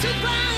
to.